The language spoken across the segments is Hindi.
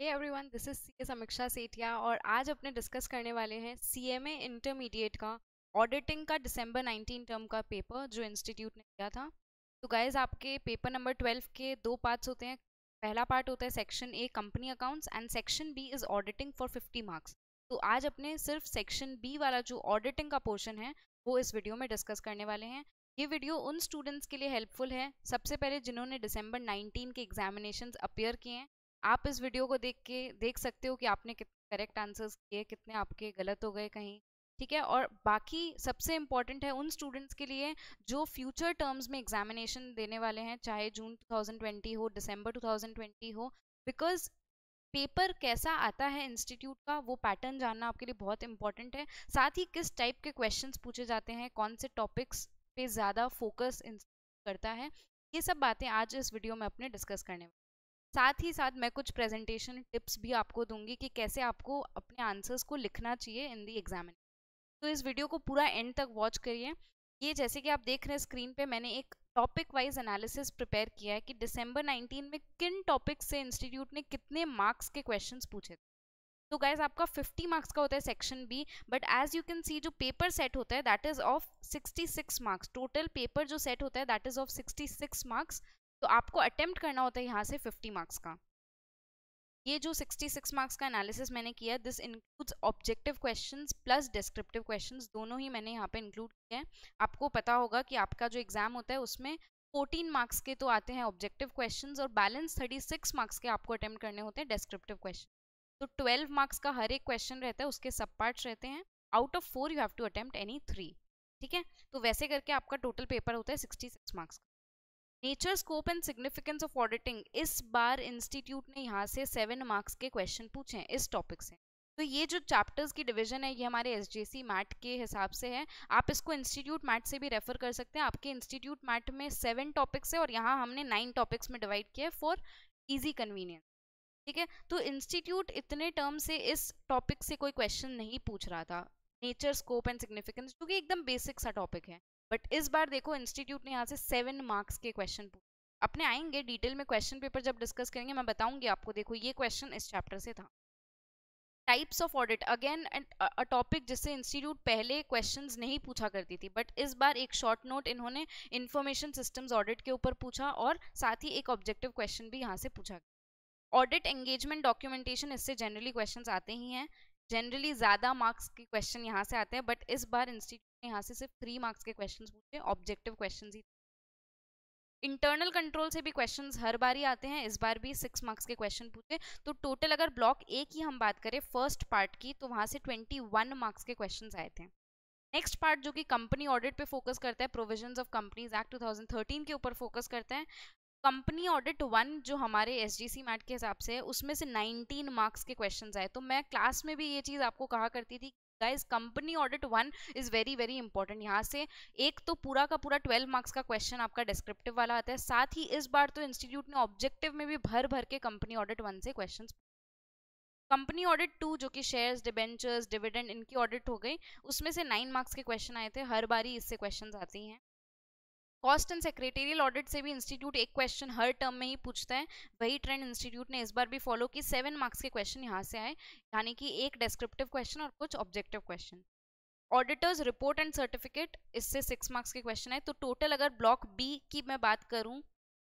Hey everyone this is C Samiksha Sethia और आज अपने डिस्कस करने वाले हैं सी एम ए इंटरमीडिएट का ऑडिटिंग का दिसंबर 19 टर्म का पेपर जो इंस्टीट्यूट ने दिया था। तो गाइज़ आपके पेपर नंबर 12 के दो पार्ट्स होते हैं। पहला पार्ट होता है section A company accounts and section B is auditing for 50 marks तो आज अपने सिर्फ़ सेक्शन बी वाला जो ऑडिटिंग का पोर्शन है, वो इस वीडियो में डिस्कस करने वाले हैं। ये वीडियो उन स्टूडेंट्स के लिए हेल्पफुल है। सबसे पहले जिन्होंने दिसंबर 19 के एग्जामिनेशंस अपेयर किए हैं आप इस वीडियो को देख के, देख सकते हो कि आपने कितने करेक्ट आंसर्स किए, कितने आपके गलत हो गए कहीं। ठीक है? और बाकी सबसे इंपॉर्टेंट है उन स्टूडेंट्स के लिए जो फ्यूचर टर्म्स में एग्जामिनेशन देने वाले हैं, चाहे जून 2020 हो दिसंबर 2020 हो बिकॉज़ पेपर कैसा आता है इंस्टीट्यूट का, वो पैटर्न जानना आपके लिए बहुत इंपॉर्टेंट है। साथ ही किस टाइप के क्वेश्चंस पूछे जाते हैं, कौन से टॉपिक्स पे ज़्यादा फोकस करता है, ये सब बातें आज इस वीडियो में अपने डिस्कस करने साथ ही साथ मैं कुछ प्रेजेंटेशन टिप्स भी आपको दूँगी कि कैसे आपको अपने आंसर्स को लिखना चाहिए इन दी एग्जामिन तो इस वीडियो को पूरा एंड तक वॉच करिए। ये जैसे कि आप देख रहे हैं स्क्रीन पे मैंने एक टॉपिक वाइज एनालिसिस प्रिपेयर किया है कि दिसंबर 19 में किन टॉपिक्स से इंस्टीट्यूट ने कितने मार्क्स के क्वेश्चंस पूछे थे। तो गाइज़ आपका 50 मार्क्स का होता है section B but as you can see जो पेपर सेट होता है that is of 66 marks total paper जो सेट होता है दैट इज़ ऑफ़ 66 मार्क्स तो आपको अटेम्प्ट करना होता है यहाँ से 50 मार्क्स का। ये जो 66 मार्क्स का एनालिसिस मैंने किया this includes objective questions plus descriptive questions दोनों ही मैंने यहाँ पे इंक्लूड किया है। आपको पता होगा कि आपका जो एग्ज़ाम होता है, उसमें 14 मार्क्स के तो आते हैं ऑब्जेक्टिव क्वेश्चंस और बैलेंस 36 मार्क्स के आपको अटेम्प्ट करने होते हैं डिस्क्रिप्टिव क्वेश्चन तो 12 मार्क्स का हर एक क्वेश्चन रहता है, उसके सब पार्ट्स रहते हैं। Out of four you have to attempt any three ठीक है? तो वैसे करके आपका टोटल पेपर होता है सिक्सटी सिक्स मार्क्स का। Nature scope and significance of auditing इस बार इंस्टीट्यूट ने यहाँ से सेवन मार्क्स के क्वेश्चन पूछे हैं इस टॉपिक से। तो ये जो चैप्टर्स की डिवीज़न है, ये हमारे एस जी सी मैट के हिसाब से है। आप इसको इंस्टीट्यूट मैट से भी रेफर कर सकते हैं। आपके इंस्टीट्यूट मैट में सेवन टॉपिक्स है और यहाँ हमने नाइन टॉपिक्स में डिवाइड किया है फॉर ईजी कन्वीनियंस ठीक है? तो इंस्टीट्यूट इतने टर्म से इस टॉपिक से कोई क्वेश्चन नहीं पूछ रहा था। नेचर स्कोप एंड सिग्निफिकेंस जो कि एकदम बेसिक सा टॉपिक है। बट इस बार देखो इंस्टीट्यूट ने यहाँ से सेवन मार्क्स के क्वेश्चन अपने आएँगे डिटेल में क्वेश्चन पेपर जब डिस्कस करेंगे, मैं बताऊँगी आपको, देखो, ये क्वेश्चन इस चैप्टर से था। Types of audit again a topic जिससे इंस्टीट्यूट पहले क्वेश्चंस नहीं पूछा करती थी बट इस बार एक शॉर्ट नोट इन्होंने इंफॉर्मेशन सिस्टम्स ऑडिट के ऊपर पूछा और साथ ही एक ऑब्जेक्टिव क्वेश्चन भी यहाँ से पूछा ऑडिट एंगेजमेंट डॉक्यूमेंटेशन इससे जनरली क्वेश्चंस आते ही हैं। जनरली ज़्यादा मार्क्स के क्वेश्चन यहाँ से आते हैं बट इस बार इंस्टीट्यूट यहाँ से सिर्फ़ थ्री मार्क्स के क्वेश्चन पूछे ऑब्जेक्टिव क्वेश्चन ही इंटरनल कंट्रोल से भी क्वेश्चंस हर बार ही आते हैं, इस बार भी सिक्स मार्क्स के क्वेश्चन पूछे। तो टोटल अगर ब्लॉक ए की हम बात करें फ़र्स्ट पार्ट की तो वहाँ से ट्वेंटी वन मार्क्स के क्वेश्चन आए थे। नेक्स्ट पार्ट जो कि कंपनी ऑडिट पे फोकस करता है प्रोविजंस ऑफ़ कंपनीज़ एक्ट 2013 के ऊपर फोकस करता है कंपनी ऑडिट वन जो हमारे एस जी सी मैट के हिसाब से है, उसमें से 19 मार्क्स के क्वेश्चंस आए। तो मैं क्लास में भी ये चीज़ आपको कहा करती थी guys company audit one is very very important यहाँ से एक तो पूरा का पूरा ट्वेल्व मार्क्स का क्वेश्चन आपका डिस्क्रिप्टिव वाला आता है। साथ ही इस बार तो इंस्टीट्यूट ने ऑब्जेक्टिव में भी भर भर के कंपनी ऑडिट वन से क्वेश्चन कंपनी ऑडिट टू जो कि शेयर्स डिबेंचर्स डिविडेंड इनकी ऑडिट हो गई। उसमें से नाइन मार्क्स के क्वेश्चन आए थे। हर बारी इससे क्वेश्चन आती हैं। कॉस्ट एंड सेक्रेटेरियल ऑडिट से भी इंस्टीट्यूट एक क्वेश्चन हर टर्म में ही पूछता है। वही ट्रेंड इंस्टीट्यूट ने इस बार भी फॉलो की। सेवन मार्क्स के क्वेश्चन यहाँ से आए, यानी कि एक डिस्क्रिप्टिव क्वेश्चन और कुछ objective question auditors report and certificate इससे सिक्स मार्क्स के क्वेश्चन है तो टोटल अगर ब्लॉक बी की मैं बात करूँ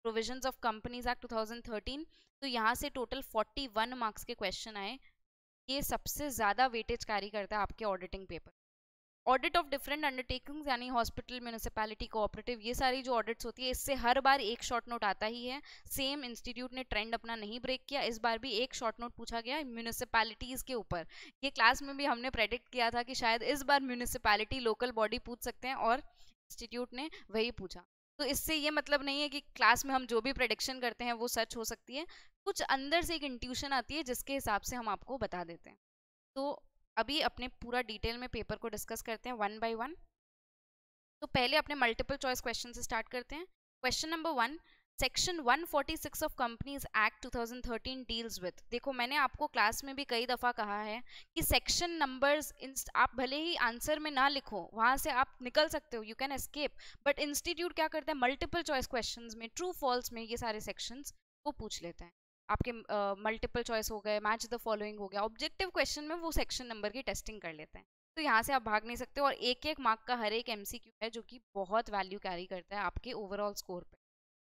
प्रोविजंस ऑफ़ कंपनीज़ एक्ट 2013 तो यहाँ से टोटल 41 मार्क्स के क्वेश्चन आए। ये सबसे ज़्यादा वेटेज कैरी करता है आपके auditing paper audit of different undertakings यानी हॉस्पिटल म्यूनिसिपैलिटी कोऑपरेटिव ये सारी जो ऑडिट्स होती है, इससे हर बार एक शॉर्ट नोट आता ही है। सेम इंस्टीट्यूट ने ट्रेंड अपना नहीं ब्रेक किया, इस बार भी एक शॉर्ट नोट पूछा गया म्यूनिसिपैलिटीज के ऊपर। ये क्लास में भी हमने प्रेडिक्ट किया था कि शायद इस बार म्यूनिसिपैलिटी लोकल बॉडी पूछ सकते हैं और इंस्टीट्यूट ने वही पूछा। तो इससे ये मतलब नहीं है कि क्लास में हम जो भी प्रडिक्शन करते हैं, वो सच हो सकती है। कुछ अंदर से एक इंट्यूशन आती है, जिसके हिसाब से हम आपको बता देते हैं। तो अभी अपने पूरा डिटेल में पेपर को डिस्कस करते हैं वन बाय वन तो पहले अपने मल्टीपल चॉइस क्वेश्चन से स्टार्ट करते हैं। Question number one section 146 of companies act 2013 deals with देखो, मैंने आपको क्लास में भी कई दफ़ा कहा है कि सेक्शन नंबर्स आप भले ही आंसर में ना लिखो, वहाँ से आप निकल सकते हो you can escape but institute क्या करता है? मल्टीपल चॉइस क्वेश्चंस में ट्रू फॉल्स में ये सारे सेक्शंस को पूछ लेते हैं। आपके मल्टीपल uh, चॉइस हो गए मैच द फॉलोइंग हो गया ऑब्जेक्टिव क्वेश्चन में वो सेक्शन नंबर की टेस्टिंग कर लेते हैं। तो यहाँ से आप भाग नहीं सकते और एक एक मार्क का हर एक एमसीक्यू है जो कि बहुत वैल्यू कैरी करता है आपके ओवरऑल स्कोर पर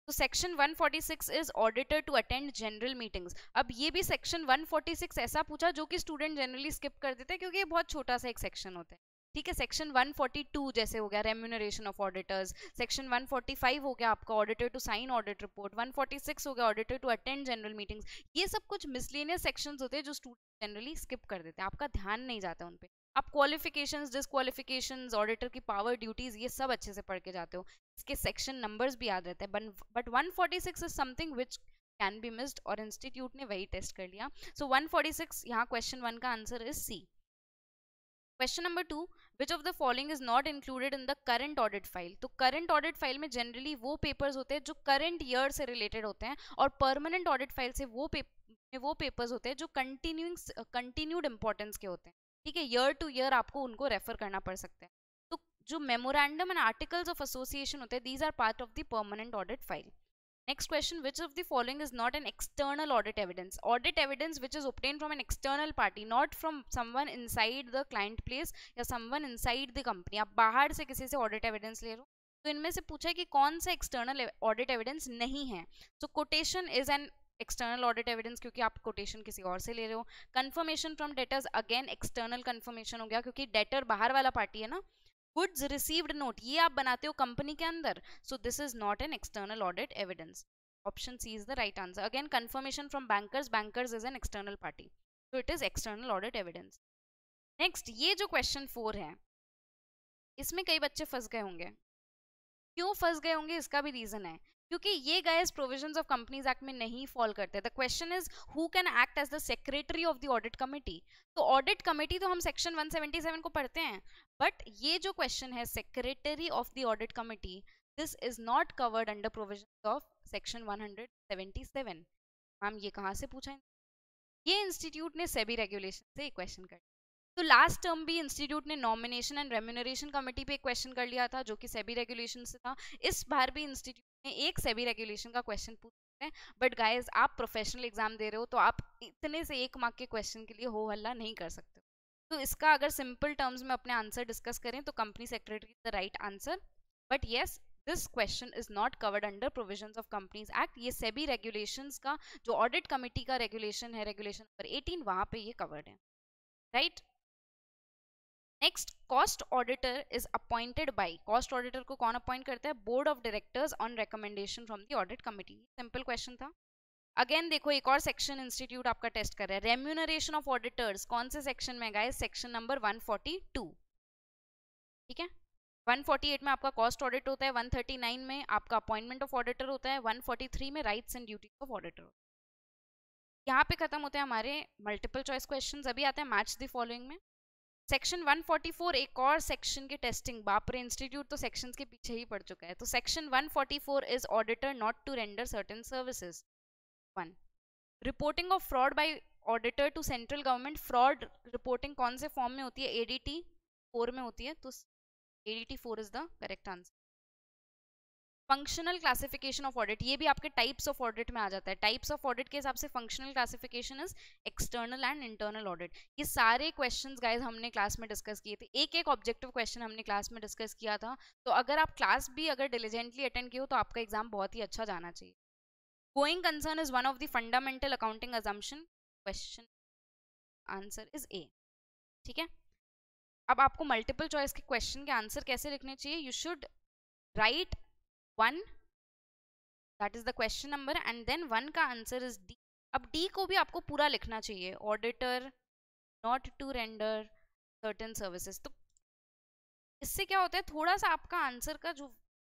तो section 146 is auditor to attend general meetings अब ये भी सेक्शन 146 ऐसा पूछा जो कि स्टूडेंट जनरली स्किप कर देते हैं क्योंकि ये बहुत छोटा सा एक सेक्शन होता है। ठीक है सेक्शन 142 जैसे हो गया रेम्यूनरेशन ऑफ़ ऑडिटर्स सेक्शन 145 हो गया आपका auditor to sign audit report 146 हो गया auditor to attend general meetings ये सब कुछ मिसलिनियस सेक्शंस होते हैं जो स्टूडेंट जनरली स्किप कर देते हैं। आपका ध्यान नहीं जाता उन पर आप क्वालिफिकेशंस डिसक्वालिफिकेशंस ऑडिटर की पावर ड्यूटीज़ ये सब अच्छे से पढ़ के जाते हो। इसके सेक्शन नंबर्स भी याद रहते हैं। But 146 is something which can be missed और इंस्टीट्यूट ने वही टेस्ट कर लिया। सो so 146 यहाँ क्वेश्चन वन का answer is C question number two which of the following is not included in the current audit file तो करंट ऑडिट फ़ाइल में जनरली वो पेपर्स होते हैं जो करंट ईयर से रिलेटेड होते हैं और परमानेंट ऑडिट फ़ाइल से वो पेपर वो पेपर्स होते हैं जो कंटिन्यूइंग कंटिन्यूड इंपॉर्टेंस के होते हैं। ठीक है ईयर टू ईयर आपको उनको रेफर करना पड़ सकता है। तो जो memorandum and articles of association होते हैं these are part of the permanent audit file Next question, which of the following is not an external audit evidence? Audit evidence which is obtained from an external party, not from someone inside the client place या someone inside the company. आप बाहर से किसी से audit evidence ले रहे हो तो इनमें से पूछा है कि कौन सा external audit evidence नहीं है so quotation is an external audit evidence क्योंकि आप कोटेशन किसी और से ले रहे हो confirmation from debtors again external confirmation हो गया क्योंकि डेटर बाहर वाला पार्टी है ना गुड्स रिसीव्ड नोट ये आप बनाते हो कंपनी के अंदर? So this is not an external audit evidence option C is the right answer again confirmation from bankers bankers is an external party so it is external audit evidence next ये जो क्वेश्चन फोर है, इसमें कई बच्चे फंस गए होंगे। क्यों फंस गए होंगे? इसका भी रीजन है। क्योंकि ये guys provisions of companies act में नहीं फॉल करते। The question is who can act as the secretary of the audit committee तो ऑडिट कमेटी तो हम सेक्शन 177 को पढ़ते हैं बट ये जो क्वेश्चन है secretary of the audit committee this is not covered under provision of section 177 ma'am, ये कहाँ से पूछा है ये इंस्टीट्यूट ने सेबी रेगुलेशन से क्वेश्चन कर तो लास्ट टर्म भी इंस्टीट्यूट ने नॉमिनेशन एंड रेम्यूनरेशन कमेटी पे क्वेश्चन कर लिया था, जो कि सेबी रेगुलेशन से था। इस बार भी इंस्टीट्यूट एक सेबी रेगुलेशन का क्वेश्चन पूछते हैं। बट गाइज़ आप प्रोफेशनल एग्ज़ाम दे रहे हो तो आप इतने से एक मार्क के क्वेश्चन के लिए हो हल्ला नहीं कर सकते। तो इसका अगर सिंपल टर्म्स में अपने आंसर डिस्कस करें तो company secretary is the right answer but yes this question is not covered under provisions of companies act ये सेबी रेगुलेशंस का, जो ऑडिट कमेटी का रेगुलेशन है रेगुलेशन नंबर 18 वहाँ पे ये कवर्ड है। Right right? Next cost auditor is appointed by cost auditor को कौन अपॉइंट करता है? Board of directors on recommendation from the audit committee simple question था। अगेन देखो, एक और सेक्शन इंस्टीट्यूट आपका टेस्ट कर रहा है। रेम्यूनरेशन ऑफ़ ऑडिटर्स कौन से सेक्शन में गए सेक्शन नंबर 142 ठीक है? 148 में आपका कॉस्ट ऑडिट होता है 139 में आपका अपॉइंटमेंट ऑफ़ ऑडिटर होता है 143 में rights and duties of auditor यहाँ पे खत्म होते हैं हमारे मल्टीपल चॉइस क्वेश्चंस अभी आते हैं मैच द फॉलोइंग में। सेक्शन 144 एक और सेक्शन के टेस्टिंग बापरे इंस्टीट्यूट तो सेक्शंस के पीछे ही पड़ चुका है। तो section 144 is auditor not to render certain services one reporting of fraud by auditor to central government fraud reporting कौन से फॉर्म में होती है? एडीटी फोर में होती है। तो ADT four is the correct answer functional classification of audit ये भी आपके टाइप्स ऑफ़ ऑडिट में आ जाता है। टाइप्स ऑफ़ ऑडिट के हिसाब से functional classification is external and internal audit ये सारे क्वेश्चंस गाइस हमने क्लास में डिस्कस किए थे। एक एक ऑब्जेक्टिव क्वेश्चन हमने क्लास में डिस्कस किया था। तो अगर आप क्लास भी अगर डिलीजेंटली अटेंड किए हो तो आपका एग्ज़ाम बहुत ही अच्छा जाना चाहिए। Going concern is one of the fundamental accounting assumption question answer is A ठीक है? अब आपको मल्टीपल चॉइस के क्वेश्चन के आंसर कैसे लिखने चाहिए? You should write one that is the question number and then one का आंसर इज़ डी अब डी को भी आपको पूरा लिखना चाहिए auditor not to render certain services तो इससे क्या होता है थोड़ा सा आपका आंसर का जो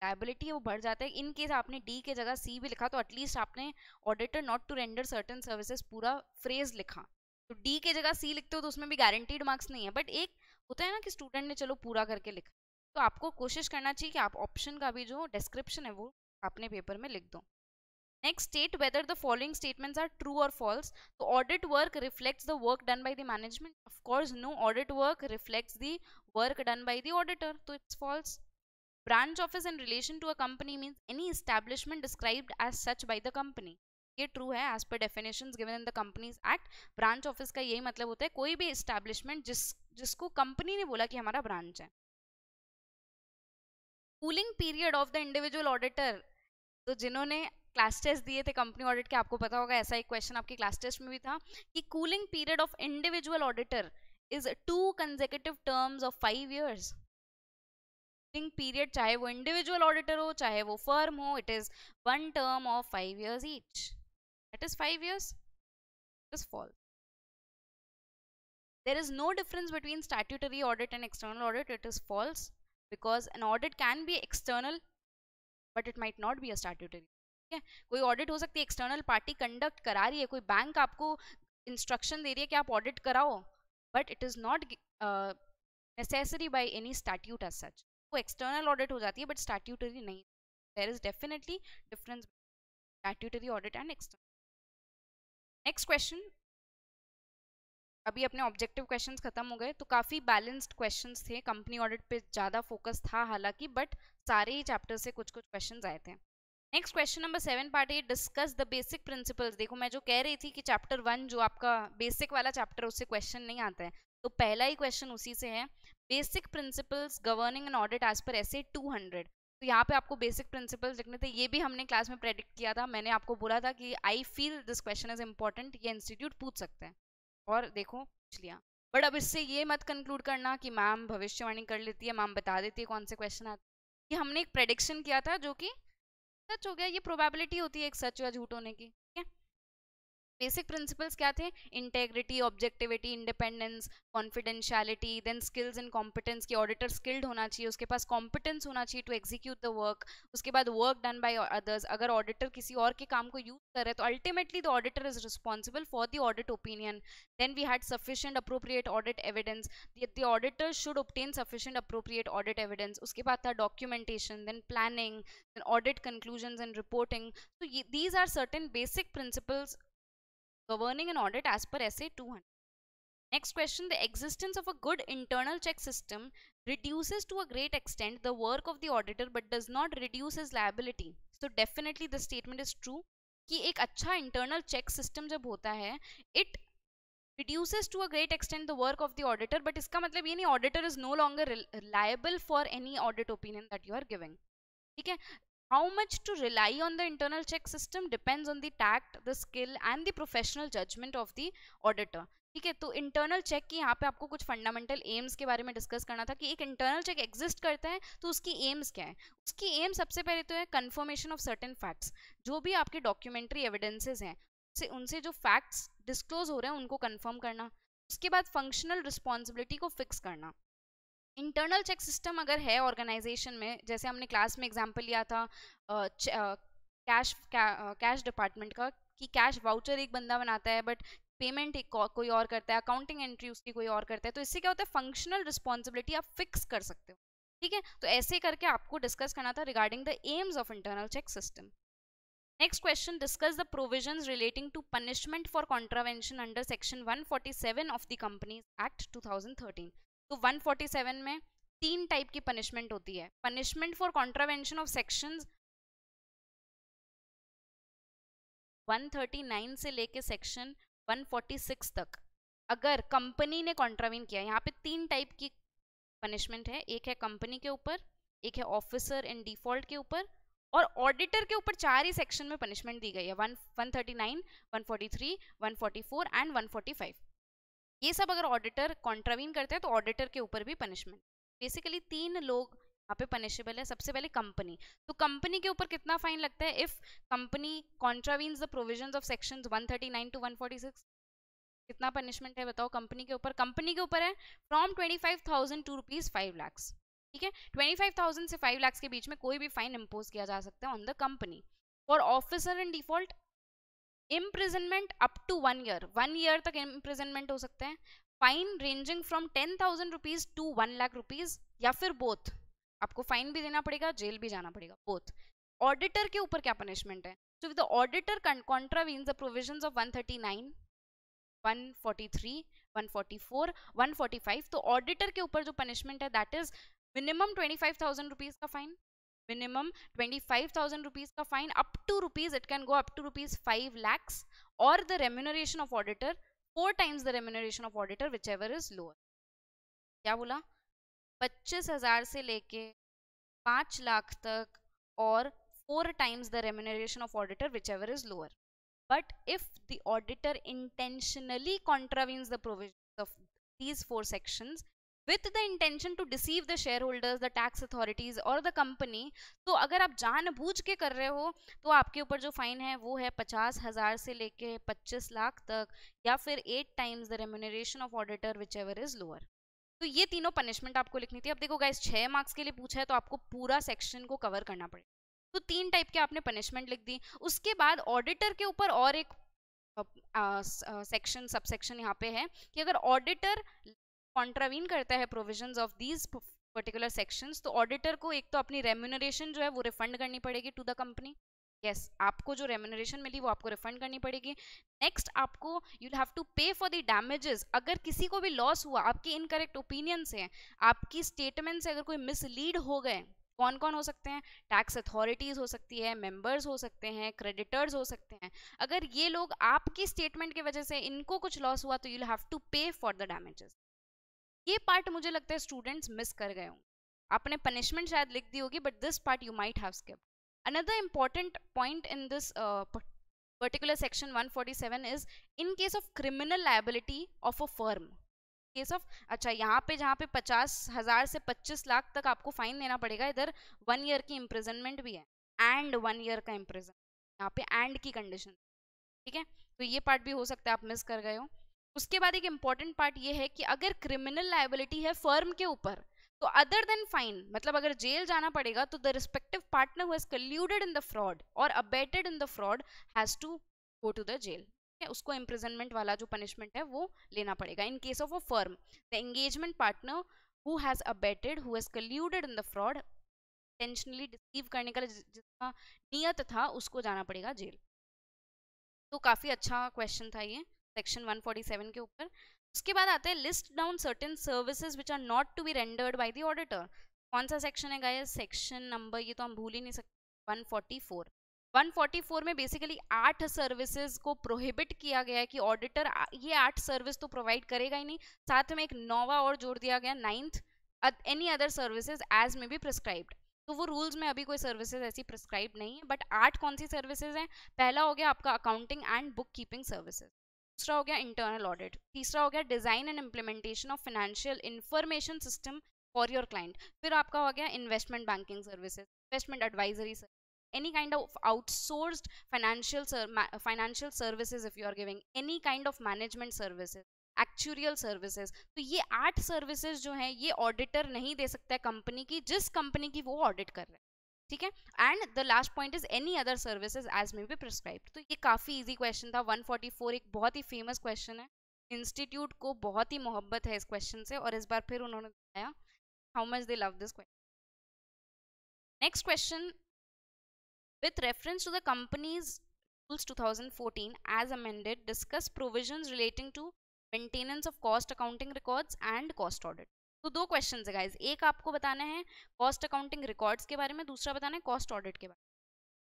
लाइबिलिटी है वो बढ़ जाता है। इन केस आपने डी के जगह सी भी लिखा तो एटलीस्ट आपने auditor not to render certain services पूरा फ्रेज लिखा। तो डी के जगह सी लिखते हो तो उसमें भी गारंटीड मार्क्स नहीं है। बट एक होता है ना कि स्टूडेंट ने चलो पूरा करके लिखा। तो आपको कोशिश करना चाहिए कि आप ऑप्शन का भी जो डिस्क्रिप्शन है वो अपने पेपर में लिख दो। Next state whether the following statements are true और फॉल्स तो audit work reflects the work done by the management of course no audit work reflects the work done by the auditor तो it's false branch office in relation to a company means any establishment described as such by the company. ये ट्रू है as per definition given in the companies act branch office का यही मतलब होता है, कोई भी इस्टेब्लिशमेंट जिस, जिसको कंपनी ने बोला कि हमारा ब्रांच है। Cooling period of the individual auditor. तो जिन्होंने क्लास टेस्ट दिए थे कंपनी ऑडिट के, आपको पता होगा ऐसा एक क्वेश्चन आपके क्लास टेस्ट में भी था कि cooling period of individual auditor is two consecutive terms of five years cooling period चाहे वो इंडिविजुअल ऑडिटर हो, चाहे वो फर्म हो it is one term of five years each that is 5 years it is false there is no difference between statutory audit and external audit, it is false because an audit can be external, but it might not be a statutory. ठीक है कोई ऑडिट हो सकती है एक्सटर्नल पार्टी कंडक्ट करा रही है, कोई बैंक आपको इंस्ट्रक्शन दे रही है कि आप ऑडिट कराओ but it is not necessary by any statute as such वो एक्सटर्नल ऑडिट हो जाती है बट स्टैट्यूटरी नहीं. There is definitely difference statutory audit and external next question अभी अपने ऑब्जेक्टिव क्वेश्चंस खत्म हो गए तो काफ़ी बैलेंस्ड क्वेश्चंस थे कंपनी ऑडिट पे ज़्यादा फोकस था हालाँकि बट सारे ही चैप्टर से कुछ कुछ क्वेश्चंस आए थे। Next question number seven part ये डिस्कस द बेसिक प्रिंसिपल्स देखो, मैं जो कह रही थी कि चैप्टर वन जो आपका बेसिक वाला चैप्टर उससे क्वेश्चन नहीं आता है तो पहला ही क्वेश्चन उसी से है। Basic principles governing an audit as per ऐसे टू हंड्रेड तो यहाँ पे आपको बेसिक प्रिंसिपल्स लिखने थे, ये भी हमने क्लास में प्रेडिक्ट किया था, मैंने आपको बोला था कि I feel this question is important ये इंस्टीट्यूट पूछ सकते हैं। और देखो, पूछ लिया। बट अब इससे ये मत कंक्लूड करना कि मैम भविष्यवाणी कर लेती है मैम बता देती है कौन से क्वेश्चन आते ये हमने एक प्रेडिक्शन किया था जो कि सच हो गया, ये प्रोबेबिलिटी होती है एक सच या झूठ होने की। बेसिक प्रिंसिपल्स क्या थे? Integrity objectivity independence confidentiality then skills and competence की ऑडिटर स्किल्ड होना चाहिए, उसके पास कॉम्पिटेंस होना चाहिए टू एग्जीक्यूट द वर्क उसके बाद वर्क डन बाय अदर्स अगर ऑडिटर किसी और के काम को यूज़ कर रहे तो ultimately the auditor is responsible for the audit opinion then we had sufficient appropriate audit evidence the auditor should obtain sufficient appropriate audit evidence. उसके बाद था then planning, then audit conclusions and reporting. So these are certain basic principles governing an audit as per SA 200. Next question, the existence of a good internal check system reduces to a great extent the work of the auditor but does not reduce his liability. So definitely the statement is true कि एक अच्छा internal check system जब होता है it reduces to a great extent the work of the auditor but इसका मतलब ये नहीं auditor is no longer liable for any audit opinion that you are giving ठीक है how much to rely on the internal check system depends on the tact, the skill and the professional judgment of the auditor. ठीक है तो इंटरनल चेक की यहाँ पे आपको कुछ फंडामेंटल एम्स के बारे में डिस्कस करना था कि एक इंटरनल चेक एग्जिस्ट करता है तो उसकी एम्स क्या है? उसकी एम सबसे पहले तो है कन्फर्मेशन ऑफ़ सर्टेन फैक्ट्स जो भी आपके डॉक्यूमेंट्री एविडेंसेस हैं से उनसे जो फैक्ट्स डिस्क्लोज हो रहे हैं, उनको कन्फर्म करना। उसके बाद फंक्शनल रिस्पॉन्सिबिलिटी को फिक्स करना। इंटरनल चेक सिस्टम अगर है ऑर्गेनाइजेशन में, जैसे हमने क्लास में एग्जांपल लिया था कैश कैश डिपार्टमेंट का, कि कैश वाउचर एक बंदा बनाता है बट पेमेंट एक कोई और करता है अकाउंटिंग एंट्री उसकी कोई और करता है तो इससे क्या होता है फंक्शनल रिस्पॉन्सिबिलिटी आप फिक्स कर सकते हो। ठीक है? तो ऐसे करके आपको डिस्कस करना था regarding the aims of internal check system next question discuss the provision relating to punishment for contravention under section 147 of the companies act 2013 तो 147 में तीन टाइप की पनिशमेंट होती है। Punishment for contravention of sections 139 से लेके सेक्शन 146 तक। अगर कंपनी ने कॉन्ट्रावेन किया, यहाँ पे तीन टाइप की पनिशमेंट है। एक है कंपनी के ऊपर, एक है ऑफिसर इन डिफ़ॉल्ट के ऊपर और ऑडिटर के ऊपर चार ही सेक्शन में पनिशमेंट दी गई है। One one thirty nine, one forty three, one forty four and one forty five. ये सब अगर ऑडिटर कॉन्ट्रावीन करते हैं तो ऑडिटर के ऊपर भी पनिशमेंट बेसिकली तीन लोग यहाँ पे पनिशेबल है, सबसे पहले कंपनी तो कंपनी के ऊपर कितना फाइन लगता है? If company contravenes the provisions of sections 139 to 146 कितना पनिशमेंट है बताओ कंपनी के ऊपर? कंपनी के ऊपर है from twenty five thousand to rupees five lakhs ठीक है? ट्वेंटी फाइव थाउज़ेंड से फाइव लैक्स के बीच में कोई भी फाइन इम्पोज किया जा सकता है on the company for officer in default imprisonment up to one year one year तक इम्प्रिजनमेंट हो सकते हैं। Fine ranging from ten thousand rupees to one lakh rupees या फिर बोथ आपको फाइन भी देना पड़ेगा जेल भी जाना पड़ेगा बोथ ऑडिटर के ऊपर क्या पनिशमेंट है? So if the auditor forty the one forty 139 143 144 145 तो ऑडिटर के ऊपर जो पनिशमेंट है that is minimum twenty five thousand rupees का fine minimum twenty five thousand rupees का fine up to rupees it can go up to rupees five lakhs और the remuneration of auditor four times the remuneration of auditor whichever is lower क्या बोला? पच्चीस हज़ार से लेके पाँच लाख तक, और four times the remuneration of auditor whichever is lower but if the auditor intentionally contravenes the provision of these four sections with intention to deceive the shareholders the tax authorities और द कंपनी तो अगर आप जानबूझ के कर रहे हो तो आपके ऊपर जो फाइन है, वो है पचास हज़ार से लेके पच्चीस लाख तक या फिर eight times the remuneration of auditor whichever is lower तो ये तीनों पनिशमेंट आपको लिखनी थी। अब देखो गाइस छह मार्क्स के लिए पूछा है तो आपको पूरा सेक्शन को कवर करना पड़ेगा। तो तीन टाइप के आपने पनिशमेंट लिख दी। उसके बाद ऑडिटर के ऊपर और एक सेक्शन सब सेक्शन यहाँ पे है कि अगर ऑडिटर कॉन्ट्रावीन करता है provisions of these particular sections तो ऑडिटर को एक तो अपनी रेम्यूनरेशन जो है वो रिफंड करनी पड़ेगी टू द कंपनी यस आपको जो रेम्यूनरेशन मिली वो आपको रिफंड करनी पड़ेगी. नेक्स्ट आपको you have to pay for the damages अगर किसी को भी लॉस हुआ, आपके इनकरेक्ट ओपिनियन से आपकी स्टेटमेंट से अगर कोई मिसलीड हो गए कौन कौन हो सकते हैं? टैक्स अथॉरिटीज हो सकती है मेंबर्स हो सकते हैं क्रेडिटर्स हो सकते हैं. अगर ये लोग आपकी स्टेटमेंट की वजह से इनको कुछ लॉस हुआ तो you have to pay for the damages ये पार्ट मुझे लगता है स्टूडेंट्स मिस कर गए होंगे। आपने पनिशमेंट शायद लिख दी होगी but this part you might have another important point in this uh, particular section 147 is in case of criminal liability of a firm. Case of अच्छा यहाँ पे जहाँ पे पचास हज़ार से पच्चीस लाख तक आपको फाइन देना पड़ेगा इधर वन ईयर की इम्प्रिजनमेंट भी है एंड वन ईयर का इम्प्रिजन यहाँ पे एंड की कंडीशन ठीक है? तो ये पार्ट भी हो सकता है आप मिस कर गए हो। उसके बाद एक इंपॉर्टेंट पार्ट ये है कि अगर क्रिमिनल लाइबिलिटी है फर्म के ऊपर तो अदर देन फाइन मतलब अगर जेल जाना पड़ेगा तो the respective partner who colluded in the fraud और abetted in the fraud has to go to the jail उसको इम्प्रिजनमेंट वाला जो पनिशमेंट है, वो लेना पड़ेगा in case of a firm the engagement partner who has abetted who has colluded in the fraud intentionally deceive करने का जिसका नियत था, उसको जाना पड़ेगा जेल तो काफ़ी अच्छा क्वेश्चन था ये। सेक्शन 147 के ऊपर। उसके बाद आता है list down certain services which are not to be rendered by the auditor कौन सा सेक्शन है गाइस सेक्शन नंबर ये तो हम भूल ही नहीं सकते। 144 144 में बेसिकली आठ सर्विसेज़ को प्रोहिबिट किया गया है कि ऑडिटर ये आठ सर्विस तो प्रोवाइड करेगा ही नहीं। साथ में एक नौवा और जोड़ दिया गया ninth any other services as may be prescribed तो वो रूल्स में अभी कोई सर्विसेज़ ऐसी प्रिस्क्राइब नहीं है बट आठ कौन सी सर्विसेज़ हैं? पहला हो गया आपका accounting and book keeping services दूसरा हो गया इंटरनल ऑडिट तीसरा हो गया design and implementation of financial information system for your client फिर आपका हो गया investment banking services investment advisory any kind of outsourced financial financial services if you are giving, any kind of management services actuarial services तो ये आठ सर्विसेज़ जो हैं, ये ऑडिटर नहीं दे सकता है कंपनी की, जिस कंपनी की वो ऑडिट कर रहे हैं। ठीक है? And the last point is any other services as may be prescribe तो ये काफ़ी इजी क्वेश्चन था 144 एक बहुत ही फ़ेमस क्वेश्चन है। इंस्टीट्यूट को बहुत ही मोहब्बत है इस क्वेश्चन से और इस बार फिर उन्होंने बताया how much they love this question next question with reference to the company's rules 2014 as amended, discuss provisions relating to maintenance of cost accounting records and cost audit. तो दो क्वेश्चन है गाइज़ एक आपको बताना है कॉस्ट अकाउंटिंग रिकॉर्ड्स के बारे में, दूसरा बताना है कॉस्ट ऑडिट के बारे में.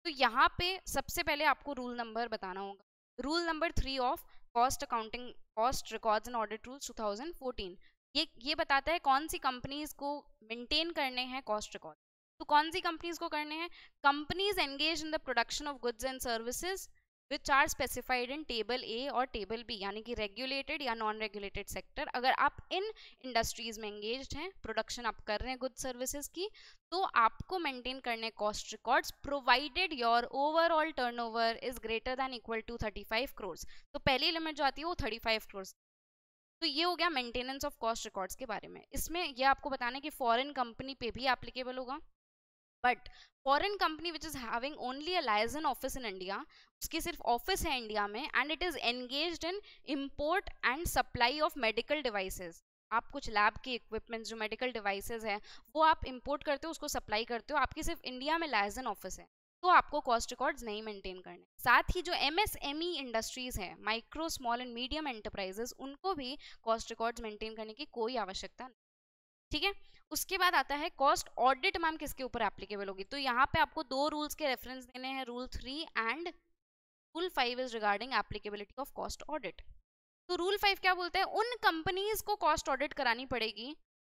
तो यहाँ पे सबसे पहले आपको रूल नंबर बताना होगा. Rule number three of cost accounting cost records and audit rules 2014 ये ये बताता है कौन सी कंपनीज़ को मेंटेन करने हैं कॉस्ट रिकॉर्ड तो कौन सी कंपनीज़ को करने हैं? Companies engage in the production of goods and services which are specified in table A और टेबल बी, यानी कि रेगुलेटेड या नॉन रेगुलेटेड सेक्टर अगर आप इन इंडस्ट्रीज़ में एंगेज हैं प्रोडक्शन आप कर रहे हैं गुड सर्विसेज़ की तो आपको मेंटेन करने cost records provided your overall turnover is greater than equal to 35 crore तो पहली लिमिट जो आती है वो 35 करोड़ तो ये हो गया मेंटेनेंस ऑफ़ कॉस्ट रिकॉर्ड्स के बारे में। इसमें ये आपको बताना है कि फॉरेन कंपनी पे भी एप्लीकेबल होगा। But foreign company which is having only a liaison office in India उसकी सिर्फ़ ऑफ़िस है इंडिया में and it is engage in import and supply of medical devices आप कुछ लैब के इक्विपमेंट्स जो मेडिकल डिवाइसेज हैं, वो आप इम्पोर्ट करते हो, उसको सप्लाई करते हो, आपकी सिर्फ़ इंडिया में लाइजन ऑफ़िस है। तो आपको कॉस्ट रिकॉर्ड्स नहीं मेंटेन करने। साथ ही जो M S M E industries है micro small and medium enterprises उनको भी कॉस्ट रिकॉर्ड्स मेंटेन करने की कोई आवश्यकता नहीं। ठीक है? उसके बाद आता है कॉस्ट ऑडिट मैम किसके ऊपर एप्लीकेबल होगी? तो यहाँ पे आपको दो रूल्स के रेफरेंस देने हैं rule three and rule five is regarding applicability of cost audit तो रूल फाइव क्या बोलते हैं? उन कंपनीज़ को कॉस्ट ऑडिट करानी पड़ेगी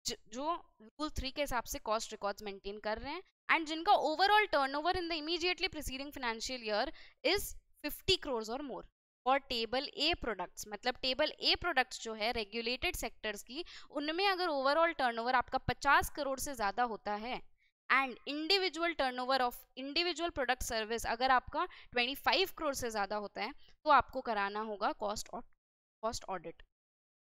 जो रूल थ्री के हिसाब से कॉस्ट रिकॉर्ड्स मेंटेन कर रहे हैं एंड जिनका overall turnover in the immediately preceding financial year is 50 crore or more और टेबल ए प्रोडक्ट्स मतलब टेबल ए प्रोडक्ट्स जो है रेगुलेटेड सेक्टर्स की, उनमें अगर ओवरऑल टर्नओवर आपका 50 करोड़ से ज़्यादा होता है and individual turnover of individual product service अगर आपका 25 करोड़ से ज़्यादा होता है तो आपको कराना होगा cost cost audit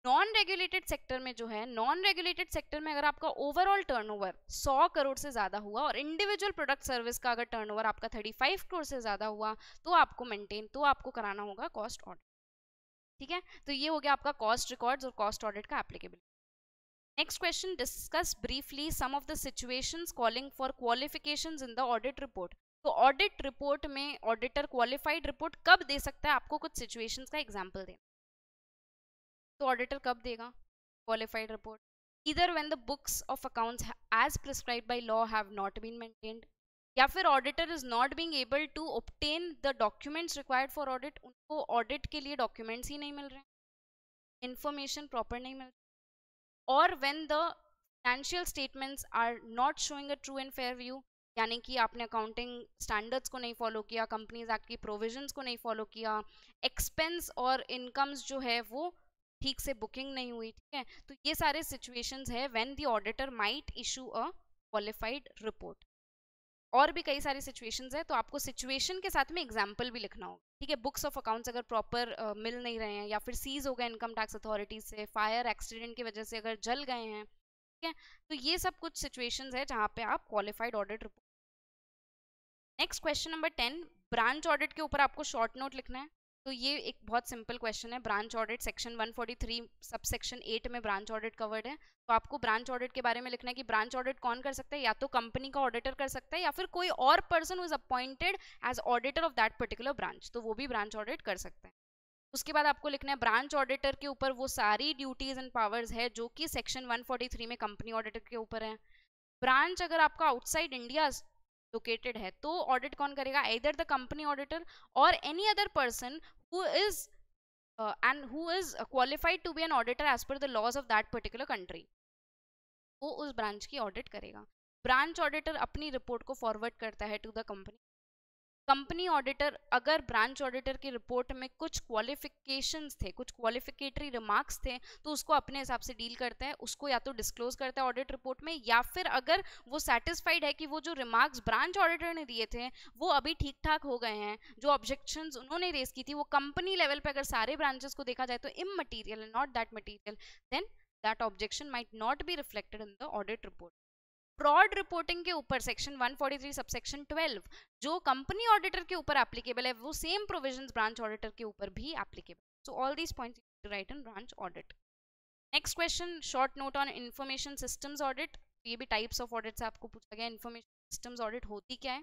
non regulated sector में जो है नॉन रेगुलेटेड सेक्टर में अगर आपका ओवरऑल टर्नओवर 100 करोड़ से ज़्यादा हुआ और इंडिविजुअल प्रोडक्ट सर्विस का अगर टर्नओवर आपका 35 करोड़ से ज़्यादा हुआ तो आपको मेंटेन तो आपको कराना होगा कॉस्ट ऑडिट ठीक है? तो ये हो गया आपका कॉस्ट रिकॉर्ड्स और कॉस्ट ऑडिट का applicability next question discuss briefly some of the situations calling for qualifications in the audit report तो ऑडिट रिपोर्ट में ऑडिटर क्वालिफाइड रिपोर्ट कब दे सकता है? आपको कुछ सिचुएशंस का एग्जांपल देना। तो ऑडिटर कब देगा? क्वालिफाइड रिपोर्ट इधर when the books of accounts as prescribe by law have not been maintained या फिर auditor is not being able to obtain the documents required for audit उनको ऑडिट के लिए डॉक्यूमेंट्स ही नहीं मिल रहे इंफॉर्मेशन प्रॉपर नहीं मिल रही। और when the financial statements are not showing a true and fair view यानी कि आपने अकाउंटिंग स्टैंडर्ड्स को नहीं फॉलो किया कंपनीज़ एक्ट की प्रोविजंस को नहीं फॉलो किया एक्सपेंस और इनकम्स जो है वो ठीक से बुकिंग नहीं हुई ठीक है? तो ये सारे सिचुएशंस है when the auditor might issue a qualified report और भी कई सारी सिचुएशंस है तो आपको सिचुएशन के साथ में एग्ज़ाम्पल भी लिखना होगा ठीक है? बुक्स ऑफ़ अकाउंट्स अगर प्रॉपर uh, मिल नहीं रहे हैं या फिर सीज हो गए इनकम टैक्स अथॉरिटीज से फायर एक्सीडेंट की वजह से अगर जल गए हैं ठीक है? तो ये सब कुछ सिचुएशंस है जहाँ पे आप qualified audit report next question number ten branch audit के ऊपर आपको शॉर्ट नोट लिखना है। तो ये एक बहुत सिंपल क्वेश्चन है। Branch audit section 143 sub section 8 में ब्रांच ऑडिट कवर्ड है। तो आपको ब्रांच ऑडिट के बारे में लिखना है कि ब्रांच ऑडिट कौन कर सकता है? या तो कंपनी का ऑडिटर कर सकता है या फिर कोई और person is appointed as auditor of that particular branch तो वो भी ब्रांच ऑडिट कर सकते हैं। उसके बाद आपको लिखना है ब्रांच ऑडिटर के ऊपर वो सारी ड्यूटीज़ एंड पावर्स है जो कि सेक्शन 143 में कंपनी ऑडिटर के ऊपर है। ब्रांच अगर आपका आउटसाइड इंडिया लोकेटेड है तो ऑडिट कौन करेगा? इधर the company auditor or any other person who is and who is qualified to be an auditor as per the laws of that particular country वो उस ब्रांच की ऑडिट करेगा। ब्रांच ऑडिटर अपनी रिपोर्ट को फॉरवर्ड करता है to the company company auditor, अगर ब्रांच ऑडिटर की रिपोर्ट में कुछ क्वालिफिकेशंस थे, कुछ क्वालिफिकेटरी रिमार्क्स थे तो उसको अपने हिसाब से डील करता है, उसको या तो डिस्क्लोज करता है ऑडिट रिपोर्ट में, या फिर अगर वो सेटिस्फाइड है कि वो जो रिमार्क्स ब्रांच ऑडिटर ने दिए थे, वो अभी ठीक ठाक हो गए हैं, जो ऑब्जेक्शन उन्होंने रेस की थी, वो कंपनी लेवल पर अगर सारे ब्रांचेस को देखा जाए तो immaterial not that material then that objection might not be reflected in the audit report fraud reporting के ऊपर सेक्शन 143 सबसेक्शन 12 जो कंपनी ऑडिटर के ऊपर एप्लीकेबल है, वो सेम प्रोविजंस ब्रांच ऑडिटर के ऊपर भी applicable so all these points to write in branch audit next question short note on information systems audit ये भी टाइप्स ऑफ़ ऑडिट से आपको पूछा गया इन्फॉर्मेशन सिस्टम्स ऑडिट होती क्या है?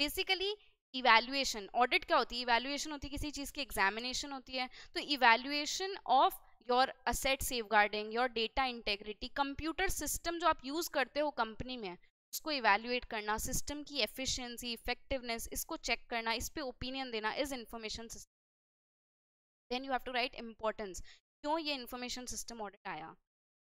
बेसिकली इवेल्युएशन ऑडिट क्या होती है? इवेल्युएशन होती है किसी चीज़ की एग्जामिनेशन होती है। तो evaluation of your asset safeguarding your data integrity computer system जो आप यूज़ करते हो कंपनी में, उसको इवेल्युएट करना सिस्टम की एफिशिएंसी इफेक्टिवनेस इसको चेक करना, इस पे ओपिनियन देना is information system then you have to write importance क्यों ये इंफॉर्मेशन सिस्टम ऑडिट आया?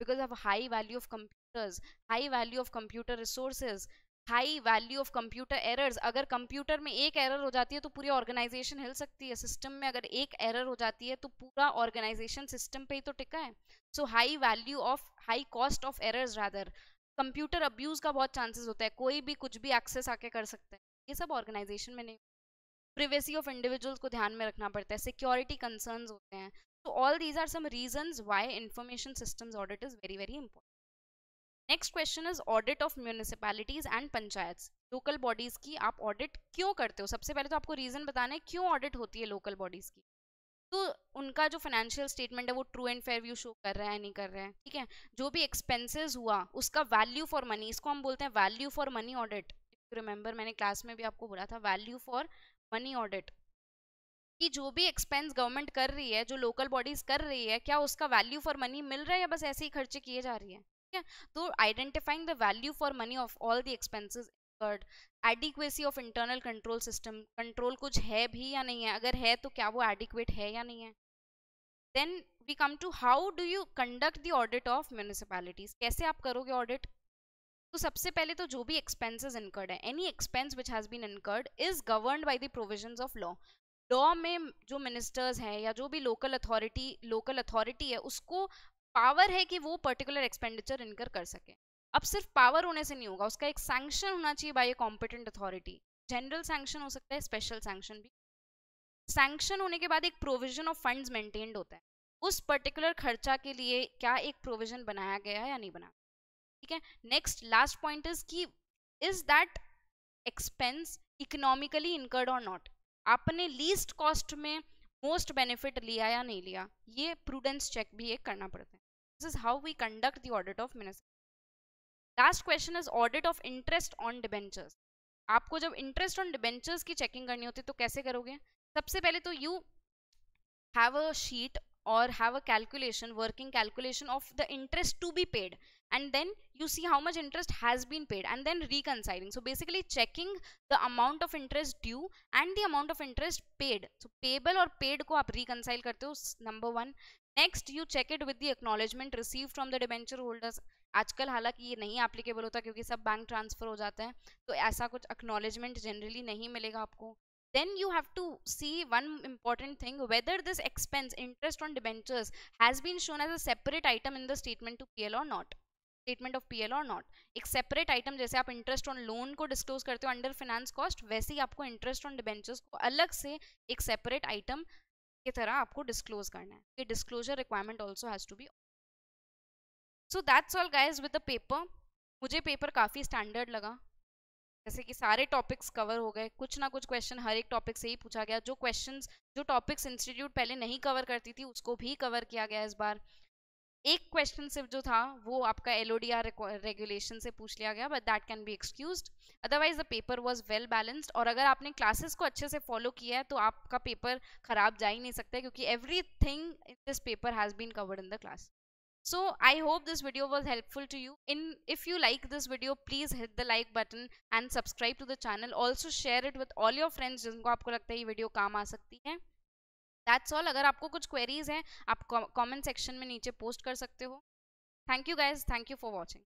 Because of high value of computers high value of computer resources high value of computer errors अगर कंप्यूटर में एक एरर हो जाती है तो पूरी ऑर्गेनाइजेशन हिल सकती है। सिस्टम में अगर एक एरर हो जाती है तो पूरा ऑर्गेनाइजेशन सिस्टम पे ही तो टिका है। So high value of high cost of errors rather computer abuse का बहुत चांसेस होता है। कोई भी कुछ भी एक्सेस आके कर सकता है। ये सब ऑर्गेनाइजेशन में नहीं प्रिवेसी ऑफ़ इंडिविजुअल्स को ध्यान में रखना पड़ता है। सिक्योरिटी कंसर्न होते हैं। तो all these are some reason why information systems audit is very very important next question is audit of municipalities and panchayat local bodies की आप ऑडिट क्यों करते हो? सबसे पहले तो आपको रीजन बताना है, क्यों ऑडिट होती है लोकल बॉडीज की? तो उनका जो फाइनेंशियल स्टेटमेंट है, वो true and fair view show कर रहा है नहीं कर रहा है? ठीक है? जो भी एक्सपेंसेस हुआ, उसका वैल्यू फॉर मनी इसको हम बोलते हैं value for money audit remember मैंने क्लास में भी आपको बोला था वैल्यू फॉर मनी ऑडिट कि जो भी एक्सपेंस गवर्नमेंट कर रही है, जो लोकल बॉडीज कर रही है, क्या उसका वैल्यू फॉर मनी मिल रहा है या बस ऐसे ही खर्चे किए जा रही है? है? तो identifying the value for money of all the expenses incurred adequacy of internal control system control कुछ है भी या नहीं है? अगर है तो क्या वो एडिक्वेट है या नहीं है? Then we come to how do you conduct the audit of municipalities कैसे आप करोगे ऑडिट तो सबसे पहले तो जो भी एक्सपेंसेस इनकर्ड है any expense which has been incurred is governed by the provisions of law law में जो मिनिस्टर्स हैं या जो भी लोकल अथॉरिटी लोकल अथॉरिटी है, उसको पावर है कि वो पर्टिकुलर एक्सपेंडिचर इनकर कर सके। अब सिर्फ़ पावर होने से नहीं होगा, उसका एक सैंक्शन होना चाहिए by a competent authority general sanction हो सकता है स्पेशल सैंक्शन भी। सैंक्शन होने के बाद एक प्रोविज़न ऑफ़ फंड्स मेंटेन्ड होता है। उस पर्टिकुलर खर्चा के लिए क्या एक प्रोविज़न बनाया गया या नहीं बनाया ठीक है? नेक्स्ट लास्ट पॉइंट इज़ कि is that expense economically incurred or not आपने लीस्ट कॉस्ट में मोस्ट बेनिफिट लिया या नहीं लिया? ये प्रूडेंस चेक भी एक करना पड़ता है। This is how we conduct the audit of minister last question is audit of interest on debentures आपको जब इंटरेस्ट ऑन डिबेंचर्स की चेकिंग करनी होती है तो कैसे करोगे सबसे पहले तो you have a sheet or have a calculation working calculation of the interest to be paid and then you see how much interest has been paid and then reconciling so basically checking the amount of interest due and the amount of interest paid so payable or paid ko aap reconcile karte ho number 1 next you check it with the acknowledgement receive from the debenture holders आजकल हालाँकि ये नहीं एप्लीकेबल होता क्योंकि सब बैंक ट्रांसफ़र हो जाता है। तो ऐसा कुछ एक्नोलेजमेंट जनरली नहीं मिलेगा आपको। Then you have to see one important thing whether this expense interest on debentures has been shown as a separate item in the statement to P L or not statement of P L or not एक सेपरेट आइटम जैसे आप इंटरेस्ट ऑन लोन को डिस्क्लोज करते हो अंडर फाइनेंस कॉस्ट वैसे ही आपको इंटरेस्ट ऑन डिबेंचर्स को अलग से एक सेपरेट आइटम की तरह आपको डिस्क्लोज करना है। ये disclosure requirement also has to be so that's all guys with the paper मुझे पेपर काफ़ी स्टैंडर्ड लगा। जैसे कि सारे टॉपिक्स कवर हो गए। कुछ ना कुछ क्वेश्चन हर एक टॉपिक से ही पूछा गया। जो क्वेश्चंस जो टॉपिक्स इंस्टीट्यूट पहले नहीं कवर करती थी, उसको भी कवर किया गया इस बार। एक क्वेश्चन सिर्फ़ जो था, वो आपका एलओडीआर रेगुलेशन से पूछ लिया गया but that can be excuse otherwise the paper was well balanced और अगर आपने क्लासेस को अच्छे से फॉलो किया है तो आपका पेपर खराब जा ही नहीं सकता क्योंकि everything in this paper has been covered in the class so, i hope this video was helpful to you. In, if you like this video, please hit the like button and subscribe to the channel. Also, share it with all your friends जिनको आपको लगता है ये वीडियो काम आ सकती है। दैट्स ऑल अगर आपको कुछ क्वेरीज हैं, आप कमेंट सेक्शन में नीचे पोस्ट कर सकते हो। Thank you guys thank you for watching